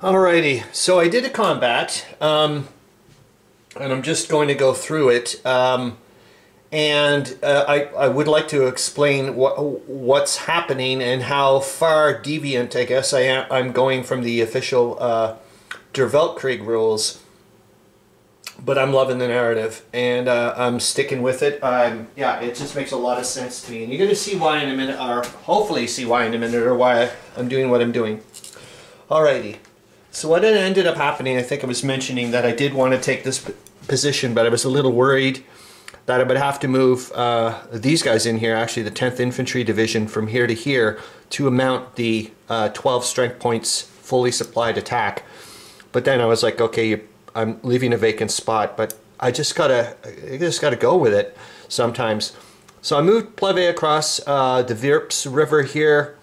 Alrighty, so I did a combat, um, and I'm just going to go through it. Um, and uh, I, I would like to explain what what's happening and how far deviant I guess I am I'm going from the official uh, Der Weltkrieg rules. But I'm loving the narrative and uh, I'm sticking with it. I'm yeah, it just makes a lot of sense to me, and you're going to see why in a minute, or hopefully see why in a minute, or why I'm doing what I'm doing. Alrighty. So what ended up happening, I think I was mentioning that I did want to take this position, but I was a little worried that I would have to move uh, these guys in here, actually the 10th Infantry Division, from here to here to mount the uh, 12 strength points fully supplied attack. But then I was like, okay, I'm leaving a vacant spot, but I just gotta, I just gotta go with it sometimes. So I moved Plehve across uh, the Virps River here.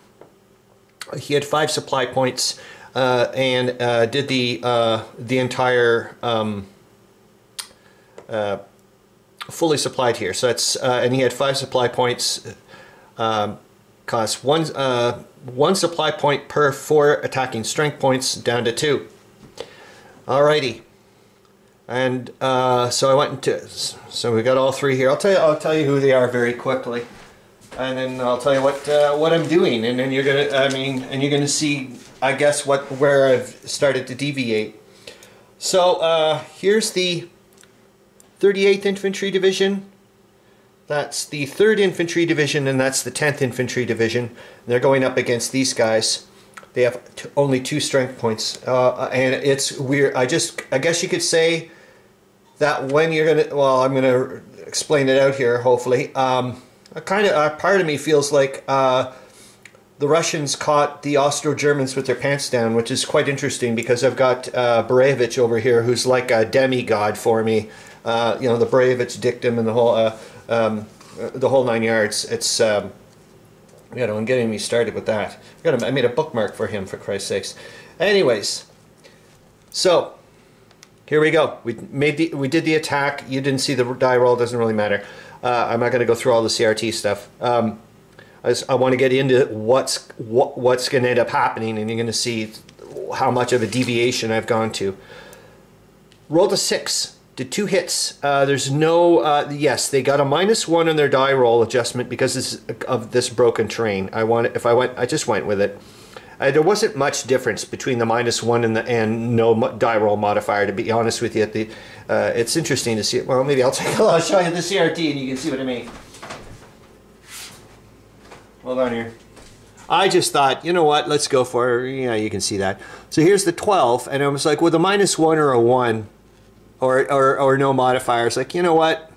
He had five supply points and uh, did the uh, the entire um, uh, fully supplied here. So that's uh, and he had five supply points. Um, cost one uh, one supply point per four attacking strength points down to two. Alrighty. And so I went into so we got all three here. I'll tell you I'll tell you who they are very quickly and then I'll tell you what uh, what I'm doing, and then you're gonna, I mean, and you're gonna see, I guess, what where I've started to deviate. So uh, here's the 38th Infantry Division. That's the 3rd Infantry Division, and that's the 10th Infantry Division. They're going up against these guys. They have only two strength points, uh, and it's weird. I just, I guess you could say that when you're gonna, well, I'm gonna explain it out here, hopefully. Um, a kind of a part of me feels like uh, the Russians caught the Austro-Germans with their pants down, which is quite interesting because I've got uh, over here, who's like a demigod for me. Uh, you know, the Borevich dictum and the whole uh, um, the whole nine yards. It's um, you know, I'm getting me started with that. I made a bookmark for him, for Christ's sakes. Anyways, so here we go. We made the we did the attack. You didn't see the die roll. Doesn't really matter. Uh, I'm not going to go through all the CRT stuff. Um, I, I want to get into what's what, what's going to end up happening, and you're going to see how much of a deviation I've gone to. Rolled a six, did two hits. Uh, there's no uh, yes, they got a minus one on their die roll adjustment because of this broken terrain. I want if I went, I just went with it. Uh, there wasn't much difference between the minus one and the and no die roll modifier. To be honest with you, the uh, it's interesting to see. It. Well, maybe I'll take. I'll show you the CRT and you can see what I mean. Hold on here. I just thought, you know what? Let's go for. It. Yeah, you can see that. So here's the 12, and I was like, with a minus one or a one, or or or no modifiers. Like, you know what?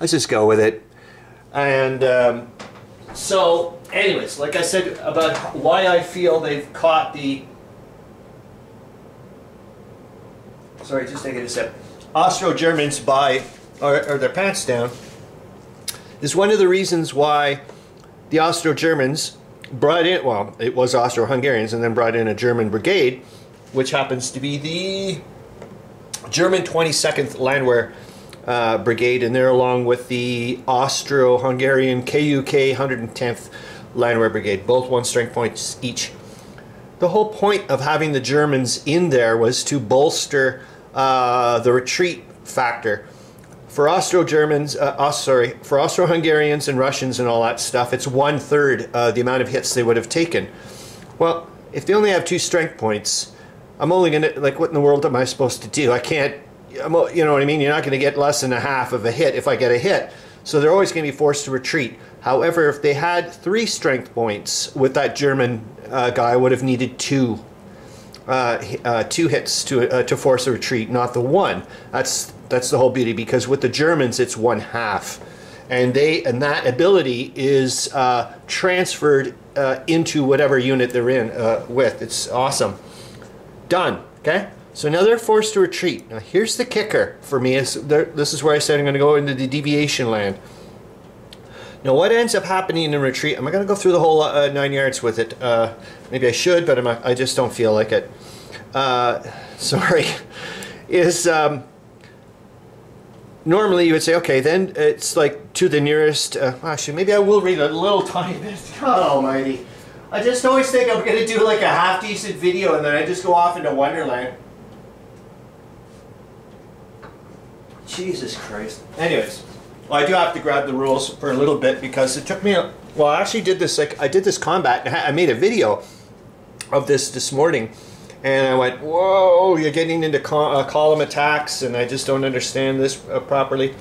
Let's just go with it. And um, so, anyways, like I said about why I feel they've caught the. Sorry, just take a sip. Austro-Germans by or, or their pants down is one of the reasons why the Austro-Germans brought in, well, it was Austro-Hungarians and then brought in a German brigade, which happens to be the German 22nd Landwehr uh, Brigade, and they're along with the Austro-Hungarian KUK 110th Landwehr Brigade, both one strength points each. The whole point of having the Germans in there was to bolster uh, the retreat factor. For Austro-Germans, uh, oh, sorry, for Austro-Hungarians and Russians and all that stuff, it's one third uh, the amount of hits they would have taken. Well, if they only have two strength points, I'm only gonna like, what in the world am I supposed to do? I can't, I'm, you know what I mean? You're not gonna get less than a half of a hit if I get a hit. So they're always gonna be forced to retreat. However, if they had three strength points with that German uh, guy, would have needed two uh, uh, two hits to uh, to force a retreat, not the one. That's that's the whole beauty because with the Germans it's one half, and they and that ability is uh, transferred uh, into whatever unit they're in with. It's awesome. Done. Okay. So now they're forced to retreat. Now here's the kicker for me. Is this is where I said I'm going to go into the deviation land. Now what ends up happening in retreat, I'm not going to go through the whole uh, nine yards with it. Uh, maybe I should, but i just don't feel like it. Uh, sorry. Is um, normally you would say, okay, then it's like to the nearest, uh, actually maybe I will read a little tiny bit. God almighty. I just always think I'm gonna do like a half decent video and then I just go off into Wonderland. Jesus Christ. Anyways, well, I do have to grab the rules for a little bit because it took me. A, well, I actually did this like I did this combat. I made a video of this this morning, and I went, "Whoa, you're getting into uh, column attacks," and I just don't understand this uh, properly.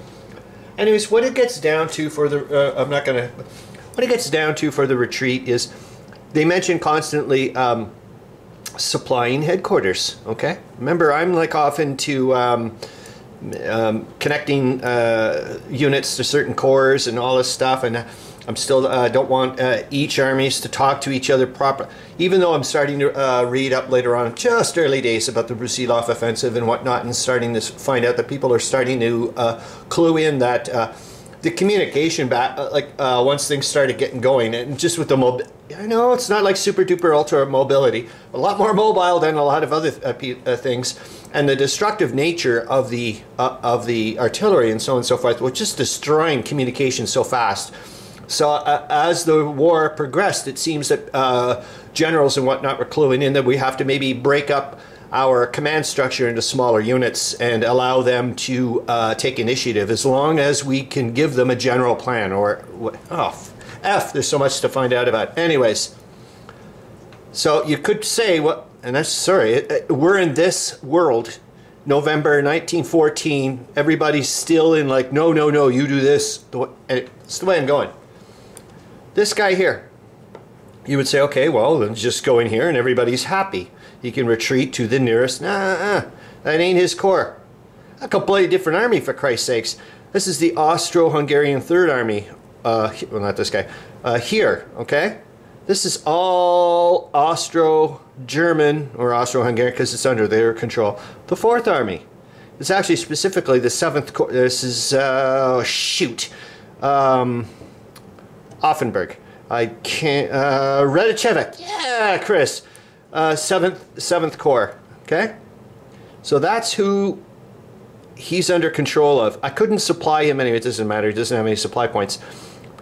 Anyways, what it gets down to for the uh, I'm not gonna. What it gets down to for the retreat is they mention constantly. Um, supplying headquarters okay remember i'm like off into um, um, connecting uh, units to certain corps and all this stuff. And I'm still uh, don't want uh, each armies to talk to each other proper. Even though I'm starting to uh, read up later on, just early days about the Brusilov offensive and whatnot, and starting to find out that people are starting to uh, clue in that uh, the communication back, like once things started getting going, and just with the mobile. I know it's not like super duper ultra mobility, a lot more mobile than a lot of other things and the destructive nature of the uh, of the artillery and so on and so forth was just destroying communication so fast. So uh, as the war progressed, it seems that uh, generals and whatnot were cluing in that we have to maybe break up our command structure into smaller units and allow them to uh, take initiative as long as we can give them a general plan or oh f there's so much to find out about anyways so you could say what and that's sorry, we're in this world, November 1914. Everybody's still in like, no, no, no, you do this. It's the way I'm going. This guy here, you would say, okay, well, then just go in here and everybody's happy. He can retreat to the nearest. Nah, nah that ain't his corps. A completely different army, for Christ's sakes. This is the Austro-Hungarian Third Army. Uh, well, not this guy. Uh, here, okay? This is all Austro-German or Austro-Hungarian because it's under their control. The Fourth Army. It's actually specifically the Seventh Corps. This is uh, shoot, um, Offenburg. I can't. Uh, Radochevek. Yeah, Chris. Uh, seventh Seventh Corps. Okay. So that's who he's under control of. I couldn't supply him anyway. It doesn't matter. He doesn't have any supply points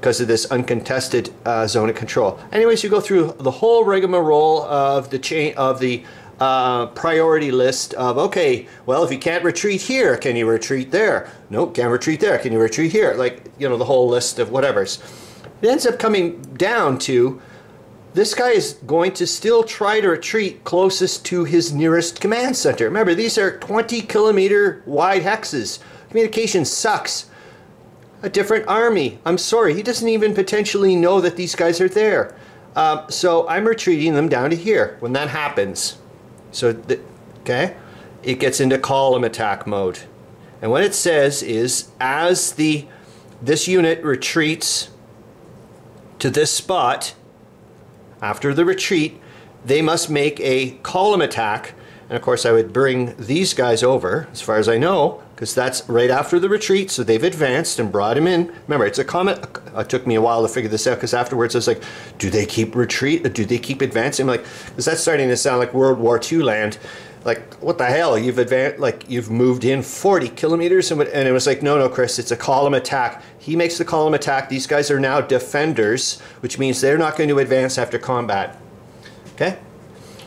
because of this uncontested uh, zone of control. Anyways, you go through the whole rigmarole of the chain of the uh, priority list of okay, well, if you can't retreat here, can you retreat there? Nope, can't retreat there. Can you retreat here? Like you know the whole list of whatever's. It ends up coming down to this guy is going to still try to retreat closest to his nearest command center. Remember, these are 20 kilometer wide hexes. Communication sucks a different army. I'm sorry, he doesn't even potentially know that these guys are there. Um, so I'm retreating them down to here when that happens. So, the, okay, it gets into column attack mode. And what it says is as the this unit retreats to this spot, after the retreat, they must make a column attack. And of course, I would bring these guys over, as far as I know, because that's right after the retreat. So they've advanced and brought him in. Remember, it's a comment. It took me a while to figure this out because afterwards I was like, do they keep retreat? Do they keep advancing? I'm like, because that's starting to sound like World War II land. Like, what the hell? You've advanced, like, you've moved in 40 kilometers. And it was like, no, no, Chris, it's a column attack. He makes the column attack. These guys are now defenders, which means they're not going to advance after combat. Okay?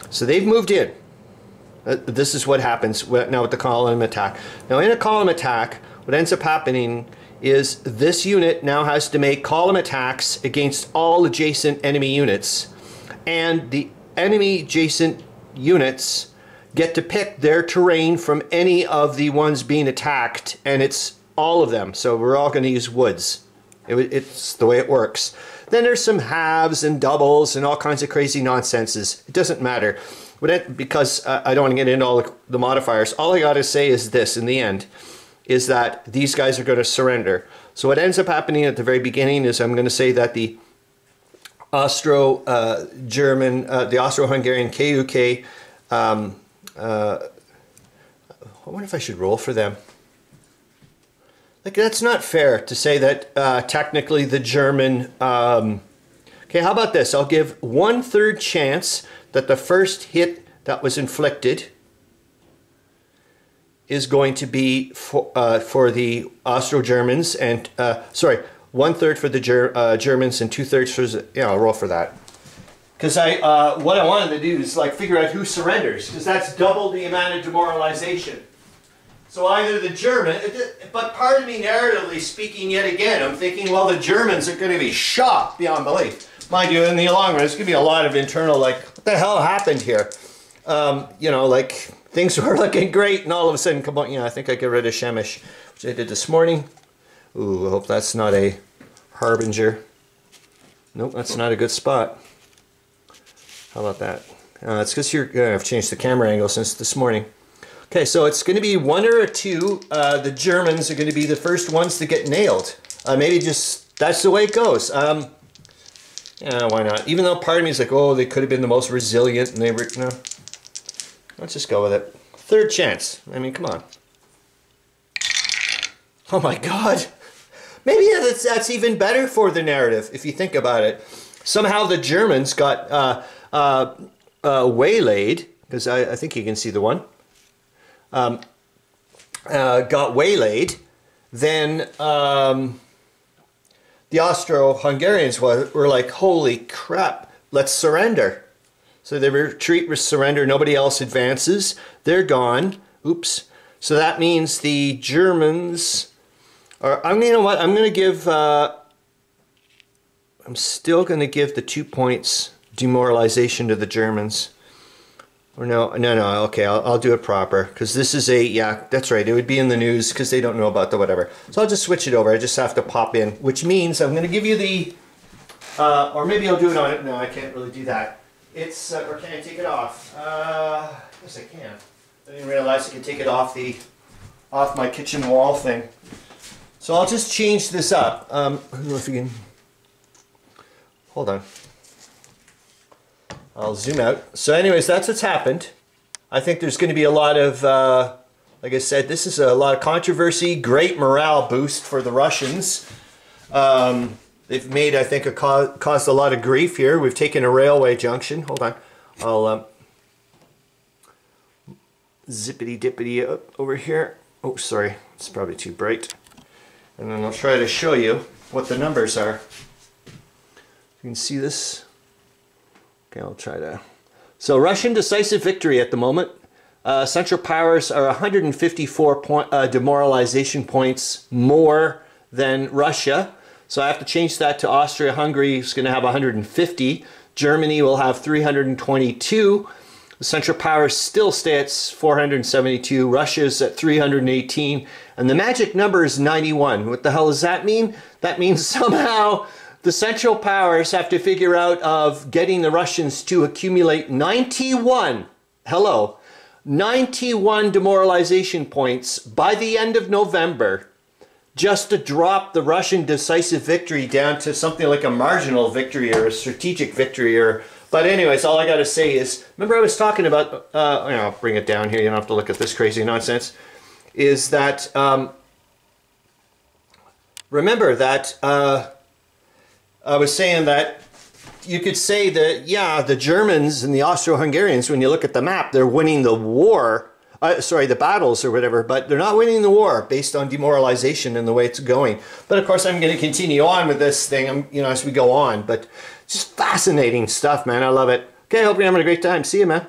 So they've moved in. Uh, this is what happens now with the column attack. Now in a column attack, what ends up happening is this unit now has to make column attacks against all adjacent enemy units. And the enemy adjacent units get to pick their terrain from any of the ones being attacked, and it's all of them. So we're all going to use woods. It, it's the way it works. Then there's some halves and doubles and all kinds of crazy nonsenses. It doesn't matter. But it, because I don't want to get into all the, the modifiers, all I got to say is this in the end, is that these guys are going to surrender. So what ends up happening at the very beginning is I'm going to say that the Austro-German, uh, uh, the Austro-Hungarian KUK, um, uh, I wonder if I should roll for them. Like, that's not fair to say that uh, technically the German... Um, okay, how about this? I'll give one-third chance that the first hit that was inflicted is going to be for, uh, for the Austro-Germans and, uh, sorry, one third for the Ger uh, Germans and two thirds for, yeah, I'll roll for that. because I uh, what I wanted to do is like figure out who surrenders because that's double the amount of demoralization. So either the German, but part of me narratively speaking yet again, I'm thinking, well, the Germans are going to be shocked beyond belief. Mind you, in the long run, it's going to be a lot of internal, like, what the hell happened here? Um, you know, like, things were looking great, and all of a sudden, come on, you know, I think I get rid of Shemish, which I did this morning. Ooh, I hope that's not a harbinger. Nope, that's not a good spot. How about that? Uh, it's because you're, uh, I've changed the camera angle since this morning. Okay, so it's going to be one or two. Uh, the Germans are going to be the first ones to get nailed. Uh, maybe just, that's the way it goes. Um, yeah, why not? Even though part of me is like, oh, they could have been the most resilient and they were, no. Let's just go with it. Third chance. I mean, come on. Oh my god. Maybe that's, that's even better for the narrative, if you think about it. Somehow the Germans got uh, uh, uh, waylaid, because I, I think you can see the one um, uh, got waylaid, then um, the Austro-Hungarians were, were like, holy crap, let's surrender. So they retreat surrender, nobody else advances, they're gone. Oops. So that means the Germans are, I'm, you know what, I'm going to give, uh, I'm still going to give the two points demoralization to the Germans. Or no, no, no, okay, I'll, I'll do it proper. Because this is a, yeah, that's right, it would be in the news because they don't know about the whatever. So I'll just switch it over, I just have to pop in, which means I'm going to give you the, uh, or maybe I'll do it on it, no, I can't really do that. It's, uh, or can I take it off? Uh, yes I can. I didn't realize I could take it off the, off my kitchen wall thing. So I'll just change this up. Um, I don't know if you can, hold on. I'll zoom out. So anyways, that's what's happened. I think there's going to be a lot of, uh, like I said, this is a lot of controversy, great morale boost for the Russians. Um, they've made, I think, a co caused a lot of grief here. We've taken a railway junction. Hold on. I'll um, zippity dippity up over here. Oh, sorry. It's probably too bright. And then I'll try to show you what the numbers are. You can see this. Okay, I'll try to. So Russian decisive victory at the moment. Uh, Central Powers are 154 point, uh, demoralization points more than Russia. So I have to change that to Austria-Hungary is going to have 150. Germany will have 322. The Central Powers still stay at 472. Russia's at 318. And the magic number is 91. What the hell does that mean? That means somehow the Central Powers have to figure out of getting the Russians to accumulate 91, hello, 91 demoralization points by the end of November just to drop the Russian decisive victory down to something like a marginal victory or a strategic victory or but anyways, all I got to say is, remember I was talking about, uh, I'll bring it down here, you don't have to look at this crazy nonsense, is that, um, remember that uh, I was saying that you could say that, yeah, the Germans and the Austro-Hungarians, when you look at the map, they're winning the war, uh, sorry, the battles or whatever, but they're not winning the war based on demoralization and the way it's going. But of course, I'm going to continue on with this thing, I'm, you know, as we go on. But just fascinating stuff, man. I love it. Okay, hope you're having a great time. See you, man.